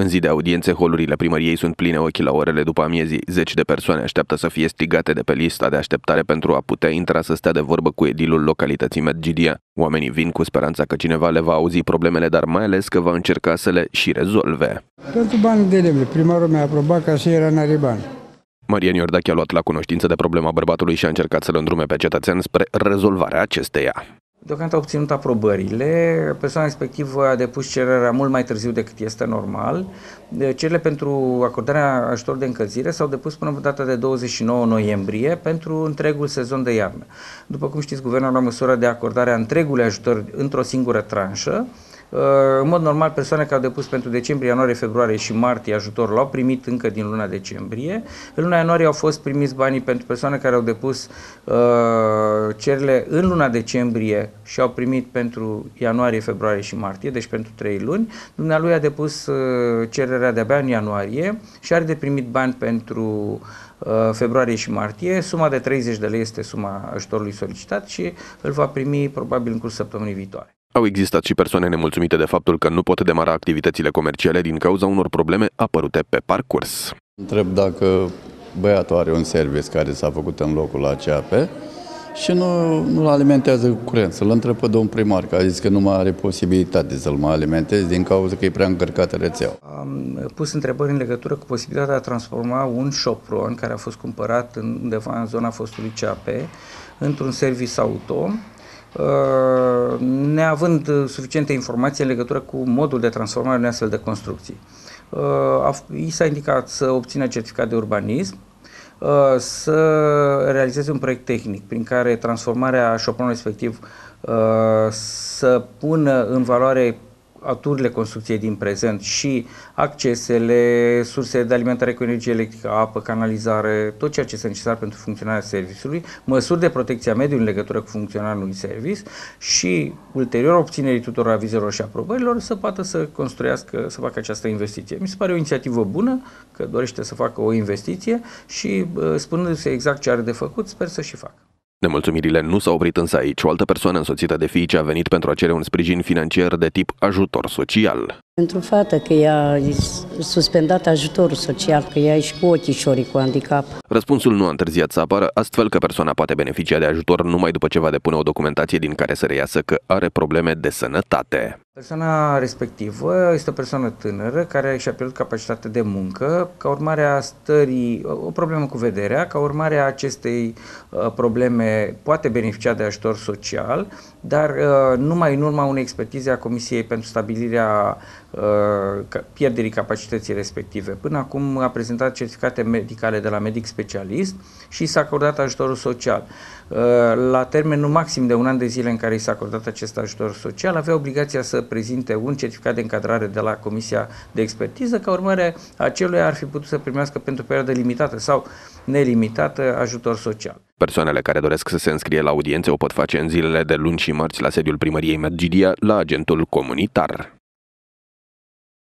În zi de audiențe, holurile primăriei sunt pline ochii la orele după amiezii. Zeci de persoane așteaptă să fie strigate de pe lista de așteptare pentru a putea intra să stea de vorbă cu edilul localității Medgidia. Oamenii vin cu speranța că cineva le va auzi problemele, dar mai ales că va încerca să le și rezolve. Pentru bani de lemne. Primarul mi-a aprobat ca și era n-are bani. Marian Iordache a luat la cunoștință de problema bărbatului și a încercat să-l îndrume pe cetățean spre rezolvarea acesteia. Deocamdată a obținut aprobările, persoana respectivă a depus cererea mult mai târziu decât este normal. Cererile pentru acordarea ajutor de încălzire s-au depus până pe data de 29 noiembrie pentru întregul sezon de iarnă. După cum știți, guvernul a luat măsura de acordare a întregului ajutor într-o singură tranșă, Uh, în mod normal, persoane care au depus pentru decembrie, ianuarie, februarie și martie ajutor l-au primit încă din luna decembrie. În luna ianuarie au fost primiți banii pentru persoane care au depus uh, cererile în luna decembrie și au primit pentru ianuarie, februarie și martie, deci pentru 3 luni. Dumnealui a depus uh, cererea de-abia în ianuarie și are de primit bani pentru uh, februarie și martie. Suma de 30 de lei este suma ajutorului solicitat și îl va primi probabil în cursul săptămânii viitoare. Au existat și persoane nemulțumite de faptul că nu pot demara activitățile comerciale din cauza unor probleme apărute pe parcurs. Întreb dacă băiatul are un service care s-a făcut în locul ACAP și nu, nu alimentează cu curent. Să-l întreb pe domnul primar, că a zis că nu mai are posibilitate să-l mai alimenteze din cauza că e prea încărcată rețeaua. Am pus întrebări în legătură cu posibilitatea de a transforma un șopron care a fost cumpărat undeva în zona fostului CAP într-un service auto Uh, neavând suficiente informații în legătură cu modul de transformare unei astfel de construcții. Uh, I s-a indicat să obțină certificat de urbanism, uh, să realizeze un proiect tehnic prin care transformarea șopronului respectiv să pună în valoare aturile construcției din prezent și accesele, surse de alimentare cu energie electrică, apă, canalizare, tot ceea ce este necesar pentru funcționarea serviciului, măsuri de protecție a mediului în legătură cu funcționarea unui serviciu și ulterior obținerii tuturor avizelor și aprobărilor să poată să construiască, să facă această investiție. Mi se pare o inițiativă bună, că dorește să facă o investiție și spunându-se exact ce are de făcut, sper să și facă. Nemulțumirile nu s-au oprit însă aici. O altă persoană însoțită de fiice a venit pentru a cere un sprijin financiar de tip ajutor social. Pentru fată că ea a suspendat ajutorul social, că ea e și cu ochișorii cu handicap. Răspunsul nu a întârziat să apară, astfel că persoana poate beneficia de ajutor numai după ce va depune o documentație din care să reiasă că are probleme de sănătate. Persoana respectivă este o persoană tânără care și-a pierdut capacitatea de muncă ca urmare a stării, o problemă cu vederea, ca urmare a acestei uh, probleme poate beneficia de ajutor social, dar uh, numai în urma unei expertize a Comisiei pentru stabilirea uh, pierderii capacității respective. Până acum a prezentat certificate medicale de la medic specialist și s-a acordat ajutorul social. La termenul maxim de un an de zile în care i s-a acordat acest ajutor social, avea obligația să prezinte un certificat de încadrare de la Comisia de Expertiză, ca urmare acelui ar fi putut să primească pentru o perioadă limitată sau nelimitată ajutor social. Persoanele care doresc să se înscrie la audiențe o pot face în zilele de luni și marți la sediul primăriei Medgidia la agentul comunitar.